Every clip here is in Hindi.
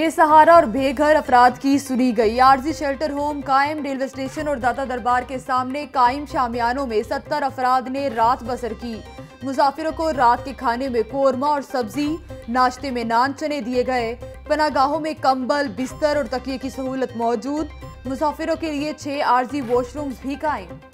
बेसहारा और बेघर अफराद की सुनी गई। आरजी शेल्टर होम, कायम रेलवे स्टेशन और दाता दरबार के सामने कायम शामियानों में सत्तर अफराद ने रात बसर की। मुसाफिरों को रात के खाने में कोरमा और सब्ज़ी, नाश्ते में नान चने दिए गए। पनागाहों में कंबल, बिस्तर और तकिए की सहूलत मौजूद। मुसाफिरों के लिए छह आरजी वॉशरूम्स भी कायम।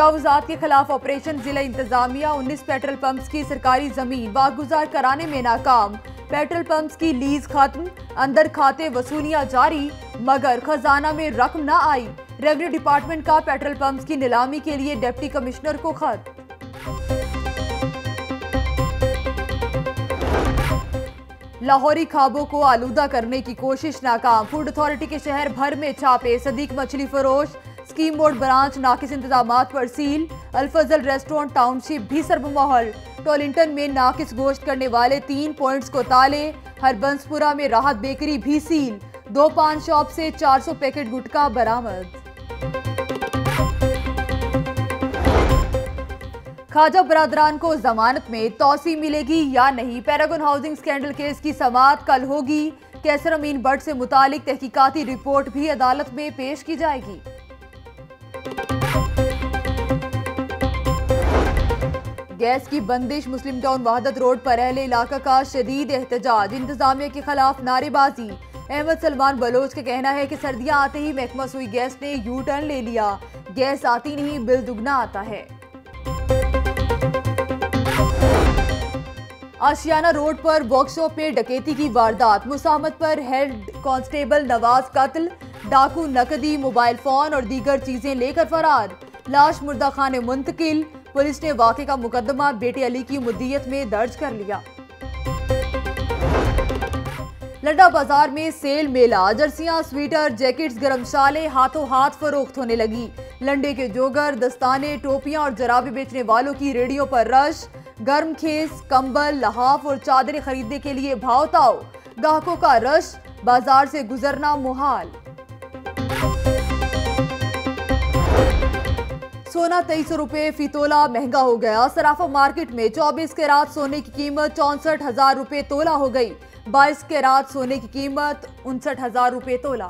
तजावजात के खिलाफ ऑपरेशन जिला इंतजामिया 19 पेट्रोल पंप्स की सरकारी ज़मीन बागुजार कराने में नाकाम। पेट्रोल पंप्स की लीज खत्म, अंदर खाते वसूलियाँ जारी, मगर खजाना में रकम न आई। रेवेन्यू डिपार्टमेंट का पेट्रोल पंप्स की नीलामी के लिए डिप्टी कमिश्नर को खत लाहौरी खाबों को आलूदा करने की कोशिश नाकाम। फ़ूड अथॉरिटी के शहर भर में छापे, सदीक मछली फरोश स्कीम बोर्ड ब्रांच नाकिस इंतज़ाम पर सील। अल्फजल रेस्टोरेंट टाउनशिप भी सर्व माहौल टोलिंटन में नाकिस गोश्त करने वाले तीन पॉइंट्स को ताले। हरबंसपुरा में राहत बेकरी भी सील। दो पान शॉप से 400 पैकेट गुटखा बरामद। खाजा बरादरान को जमानत में तोसी मिलेगी या नहीं? पैरागन हाउसिंग स्कैंडल केस की समात कल होगी। कैसर अमीन बट से मुतालिक तहकीकाती रिपोर्ट भी अदालत में पेश की जाएगी। गैस की बंदिश मुस्लिम टाउन वहादत रोड पर, अहले इलाका का शदीद एहतजाज। इंतजामिया के खिलाफ नारेबाजी। अहमद सलमान बलोच का कहना है कि सर्दियाँ आते ही महकमा सुई गैस ने यू टर्न ले लिया। गैस आती नहीं, बिल दुगना आता है। आशियाना रोड पर वर्कशॉप में डकैती की वारदात। मुसामत पर हेड कांस्टेबल नवाज़ कत्ल। डाकू नकदी, मोबाइल फ़ोन और दीगर चीज़ें लेकर फरार। लाश मुर्दा खाने मुंतकिल। पुलिस ने वाक़े का मुकदमा बेटे अली की मुद्दियत में दर्ज कर लिया। लड्डा बाज़ार में सेल मेला। जर्सियाँ, स्वेटर, जैकेट्स, गरमशाले हाथों हाथ फरोख्त होने लगी। लंडे के जोगर, दस्ताने, टोपियाँ और जराबे बेचने वालों की रेडियो पर रश। गर्म खेस, कंबल, लहाफ और चादरें खरीदने के लिए भाव ताव ग्राहकों का रश बाज़ार से गुजरना मुहाल। सोना तेईस सौ रुपए फ़ी तोला महँगा हो गया। सराफा मार्केट में 24 के रात सोने की कीमत चौसठ हज़ार रुपए तोला हो गई। 22 के रात सोने की कीमत उनसठ हज़ार रुपए तोला।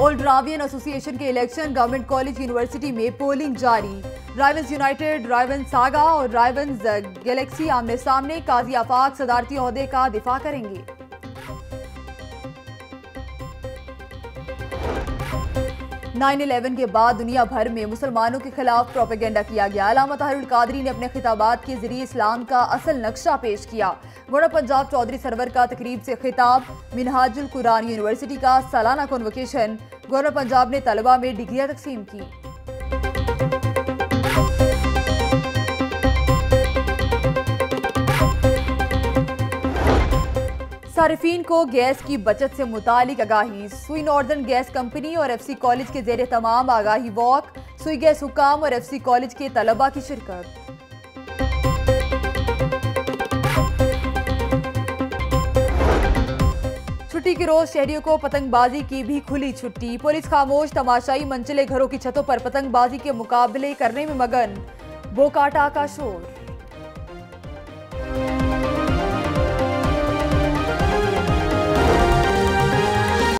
ओल्ड रावियन एसोसिएशन के इलेक्शन गवर्नमेंट कॉलेज यूनिवर्सिटी में पोलिंग जारी। राइवंस यूनाइटेड, राइवंस सागा और राइवंस गैलेक्सी आमने सामने। काजी आफाक सदारती अहदे का दिफा करेंगे। नाइन इलेवन के बाद दुनिया भर में मुसलमानों के खिलाफ प्रोपेगेंडा किया गया। अलामा ताहरुल कादरी ने अपने खिताबात के ज़रिए इस्लाम का असल नक्शा पेश किया। गोड़ा पंजाब चौधरी सरवर का तकरीब से खिताब, मिनहाजुल कुरान यूनिवर्सिटी का सालाना कन्वोकेशन गवर्नर पंजाब ने तलबा में डिग्रियाँ तकसीम की। सार्फिन को गैस की बचत से मुतालिक आगाही। सुई नॉर्दर्न गैस कंपनी और एफसी कॉलेज के जेर तमाम आगाही वॉक, सुई गैस हुकाम और एफसी कॉलेज के तलबा की शिरकत। छुट्टी के रोज शहरियों को पतंगबाजी की भी खुली छुट्टी। पुलिस खामोश, तमाशाई मंजिले घरों की छतों पर पतंगबाजी के मुकाबले करने में मगन। बोकाटा का शोर।